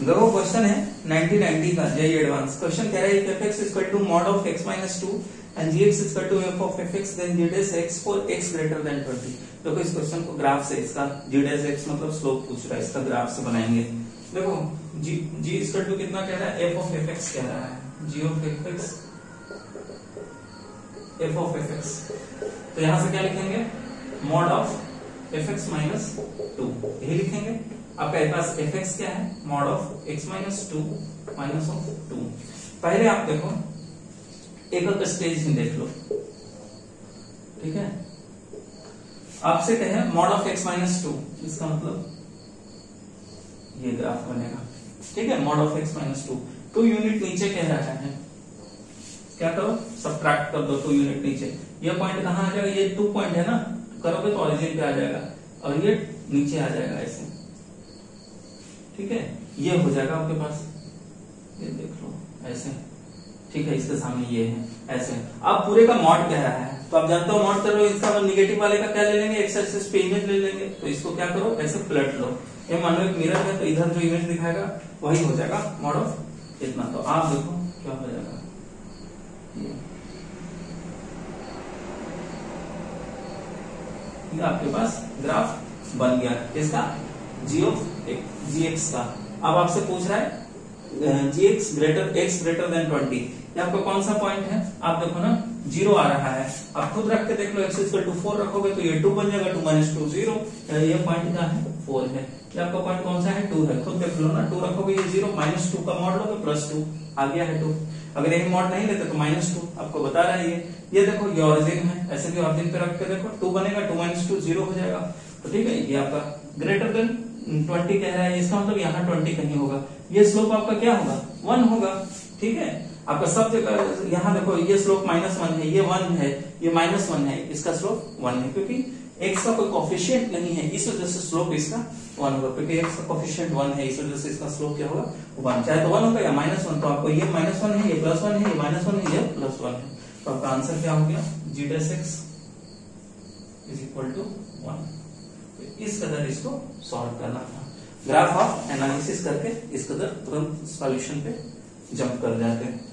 देखो क्वेश्चन है 1990 का जेई एडवांस क्वेश्चन कह रहा है F X equal to mod of minus two and G X equal to F of X then G dash X for X greater than twenty देखो इस क्वेश्चन को ग्राफ से, इसका जी डेस एक्स मतलब स्लोप पूछ रहा है, इसका ग्राफ से बनाएँगे। देखो जी जी इक्वल टू कितना कह रहा है एफ़ ऑफ़ एक्स कह रहा है। G of X F of F तो यहाँ से क्या लिखेंगे? मॉड ऑफ़ माइनस टू यही लिखेंगे? आपके पास एफ़ एक्स क्या है? Mod of X minus two minus of two पहले आप देखो, एक स्टेज ही देख लो। ठीक है? आपसे कहे mod of X minus two इसका मतलब ये ग्राफ बनेगा। ठीक है? Mod of X minus two two unit नीचे कह रहा है। क्या करो? सब्ट्रैक्ट कर दो टू यूनिट नीचे। ये पॉइंट कहाँ आ जाएगा? ये टू पॉइंट है ना? करोगे तो ऑरिजिन पे आ जाएगा। और ये नीचे आ जाएगा ऐसे। ठीक है? ये हो जाएगा आपके पास। ये देख लो, ऐसे ठीक है, इसके सामने ये है, ऐसे अब पूरे का मॉड कह रहा है। तो आप जानते हो मॉड कर लो इसका निगेटिव वाले का क्या ले लेंगे? एक्स एक्सिस पे इमेज ले लेंगे। तो इसको क्या करो? ऐसे पलट लो। ये मान लो एक मिरर है तो इधर जो इमेज दिखाएगा, वही हो जाएगा मॉड ऑफ़ इतना। तो आप देखो क्या हो जाएगा। आपके पास ग्राफ बन गया। किसका जी ऑफ़ जी एक्स का अब आपसे पूछ रहा है G X greater X greater than twenty. आपका कौन सा पॉइंट है? आप देखो ना, ज़ीरो आ रहा है। आप खुद रख के देख लो, एक्स इक्वल टू फोर रखोगे तो ये टू बन जाएगा, two minus two zero. Point क्या है? फोर है। आपका पॉइंट कौन सा है? टू है। खुद देख लो ना, टू रखोगे ये ज़ीरो, माइनस टू का मॉड लोगे प्लस टू आ गया है टू। अगर यही मॉड नहीं लेते तो माइनस टू, आपको बता रहा है ये। ये देखो, ये ऑरिजिन है। ऐसे भी ऑरिजिन पे रख के देखो, टू बनेगा, टू माइनस टू ज़ीरो हो जाएगा। तो ठीक है, ये आपका ग्रेटर देन ट्वेंटी कह रहा है, इसका मतलब यहाँ ट्वेंटी कहीं होगा। ये स्लोप आपका क्या होगा? वन होगा, ठीक है? आपका सब जगह, यहाँ देखो, ये स्लोप माइनस वन है, ये वन है, ये माइनस वन है, इसका स्लोप वन है, क्योंकि एक्स का कोई कॉफिशियंट नहीं है, इस वजह से स्लोप इसका वन होगा, क्योंकि एक्स का कॉफिशियंट वन है, इस वजह से इसका स्लोप क्या होगा? वन चाहे तो वन होगा या माइनस वन तो आपको ये माइनस वन है, ये प्लस वन है, ये माइनस वन है, ये प्लस वन है। तो आपका आंसर क्या हो गया? G dash X is equal to one इस कदर इसको सॉल्व करना था। ग्राफ ऑफ़ एनालिसिस करके इस कदर तुरंत सॉल्यूशन पे जंप कर जाते हैं।